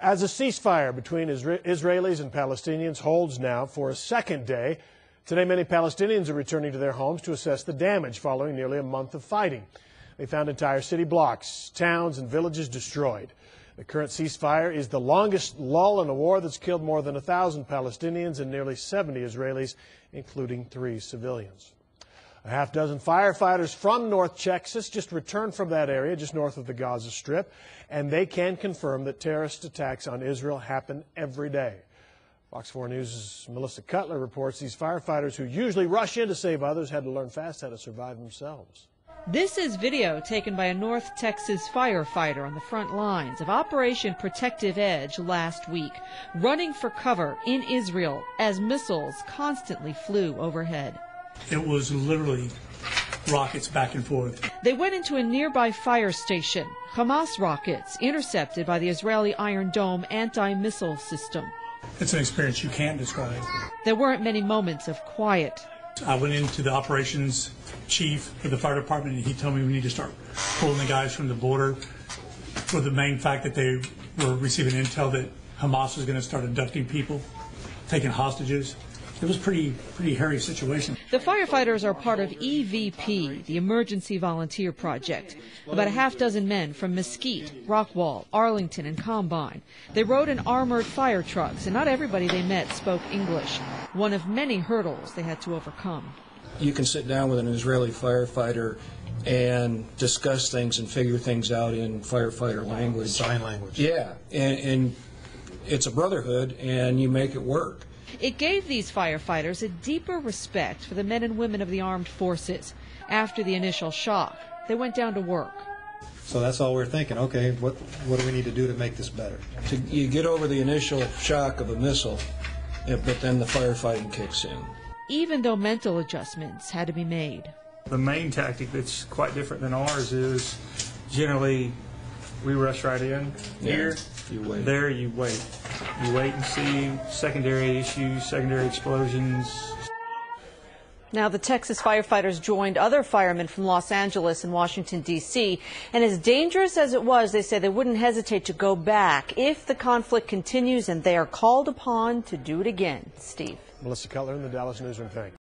As a ceasefire between Israelis and Palestinians holds now for a second day, today many Palestinians are returning to their homes to assess the damage following nearly a month of fighting. They found entire city blocks, towns, and villages destroyed. The current ceasefire is the longest lull in a war that's killed more than 1,000 Palestinians and nearly 70 Israelis, including three civilians. A half dozen firefighters from North Texas just returned from that area just north of the Gaza Strip, and they can confirm that terrorist attacks on Israel happen every day. Fox 4 News' Melissa Cutler reports these firefighters who usually rush in to save others had to learn fast how to survive themselves. This is video taken by a North Texas firefighter on the front lines of Operation Protective Edge last week, running for cover in Israel as missiles constantly flew overhead. It was literally rockets back and forth. They went into a nearby fire station. Hamas rockets intercepted by the Israeli Iron Dome anti missile system. It's an experience you can't describe. There weren't many moments of quiet. I went into the operations chief of the fire department and he told me we need to start pulling the guys from the border for the main fact that they were receiving intel that Hamas was going to start abducting people, taking hostages it was pretty pretty hairy situation. The firefighters are part of EVP, the Emergency Volunteer Project. About a half dozen men from Mesquite, Rockwall, Arlington, and Combine. They rode in armored fire trucks, and not everybody they met spoke English. One of many hurdles they had to overcome. You can sit down with an Israeli firefighter and discuss things and figure things out in firefighter language. Sign language. Yeah, and, and it's a brotherhood, and you make it work. It gave these firefighters a deeper respect for the men and women of the armed forces. After the initial shock, they went down to work. So that's all we're thinking. Okay, what what do we need to do to make this better? To, you get over the initial shock of a missile, eh, but then the firefighting kicks in. Even though mental adjustments had to be made. The main tactic that's quite different than ours is generally we rush right in. Yeah, Here, you wait. there you wait. You wait and see secondary issues, secondary explosions. Now, the Texas firefighters joined other firemen from Los Angeles and Washington, D.C. And as dangerous as it was, they say they wouldn't hesitate to go back if the conflict continues and they are called upon to do it again. Steve. Melissa Cutler in the Dallas Newsroom. Thanks.